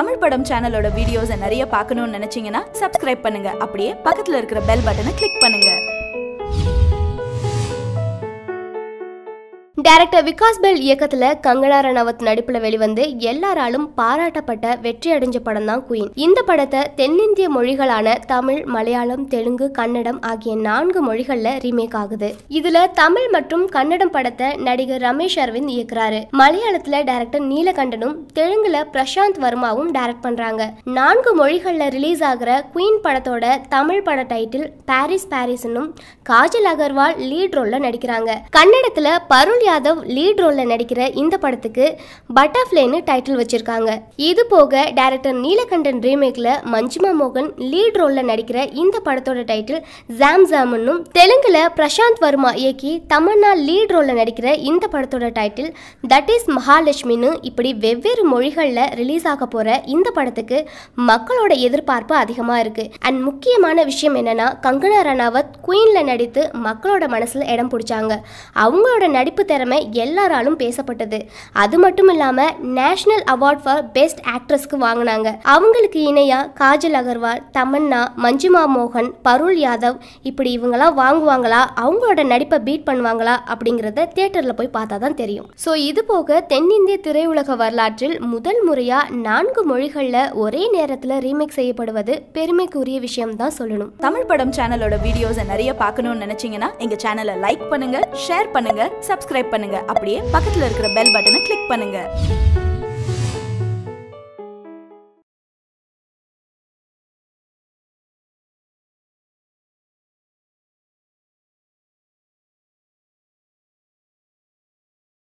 தமிழ் படம் சேனலோட வீடியோஸை நிறைய பார்க்கணும்னு நினைச்சீங்கன்னா சப்ஸ்கிரைப் பண்ணுங்க. அப்படியே பக்கத்துல இருக்கிற பெல் பட்டனை கிளிக் பண்ணுங்க. டைரக்டர் விகாஸ் பெல் இயக்கத்துல கங்கனா ரணவத் நடிப்புல வெளிவந்து எல்லாராலும் பாராட்டப்பட்ட வெற்றி அடைஞ்ச படம் தான் குயின் இந்த படத்தை தென்னிந்திய மொழிகளான தமிழ் மலையாளம் தெலுங்கு கன்னடம் ஆகிய நான்கு மொழிகள்ல ரீமேக் ஆகுது. இதுல தமிழ் மற்றும் கன்னடம் படத்தை நடிகர் ரமேஷ் அரவிந்த் இயக்குறாரு. மலையாளத்துல டைரக்டர் நீலகண்டனும் தெலுங்குல பிரசாந்த் வர்மாவும் டைரக்ட் பண்றாங்க. நான்கு மொழிகள்ல ரிலீஸ் ஆகிற குயின் படத்தோட தமிழ் பட டைட்டில் பாரிஸ் பாரிஸ்னும் காஜல் அகர்வால் லீட் ரோல்ல நடிக்கிறாங்க. கன்னடத்துல பருள் யாதவ் லீட் ரோலில் நடிக்கிற இந்த படத்துக்கு பட்டர்ஃப்ளைன்னு டைட்டில் வச்சிருக்காங்க. இது போக டைரக்டர் நீலகண்டன் ரீமேக்கில் மஞ்சுமா மோகன் லீட் ரோலில் நடிக்கிற இந்த படத்தோட டைட்டில் ஜாம் ஜாம்னும் தெலுங்கில் பிரசாந்த் வர்மா இயக்கி தமன்னா லீட் ரோலில் நடிக்கிற இந்த படத்தோட டைட்டில் தட் இஸ் மகாலட்சுமின்னு இப்படி வெவ்வேறு மொழிகளில் ரிலீஸ் ஆக போகிற இந்த படத்துக்கு மக்களோட எதிர்பார்ப்பு அதிகமா இருக்கு. அண்ட் முக்கியமான விஷயம் என்னன்னா கங்கனா ரணாவத் குயின்ல நடித்து மக்களோட மனசில் இடம் பிடிச்சாங்க. அவங்களோட நடிப்பு திறமை எல்லாராலும் பேசப்பட்டது. அது மட்டும் இல்லாம நேஷனல் அவார்ட் ஃபார் பெஸ்ட் ஆக்ட்ரஸ்க்கு வாங்கினாங்க. அவங்களுக்கு இணையா காஜல் அகர்வால் தமன்னா மஞ்சுமா மோகன் பருள் யாதவ் இப்படி இவங்கெல்லாம் வாங்குவாங்களா? அவங்களோட நடிப்பை பீட் பண்ணுவாங்களா? அப்படிங்கறத தியேட்டர்ல போய் பார்த்தா தான் தெரியும். ஸோ இது போக தென்னிந்திய திரையுலக வரலாற்றில் முதல் முறையா நான்கு மொழிகள்ல ஒரே நேரத்துல ரீமேக் செய்யப்படுவது பெருமைக்குரிய விஷயம் தான் சொல்லணும். தமிழ் படம் சேனலோட வீடியோஸை நிறைய பார்க்கணும்னு நினைச்சீங்கன்னா எங்க சேனலை லைக் பண்ணுங்க ஷேர் பண்ணுங்க சப்ஸ்கிரைப் பண்ணுங்க. அப்படியே பக்கத்துல இருக்கிற பெல் பட்டனை கிளிக் பண்ணுங்க.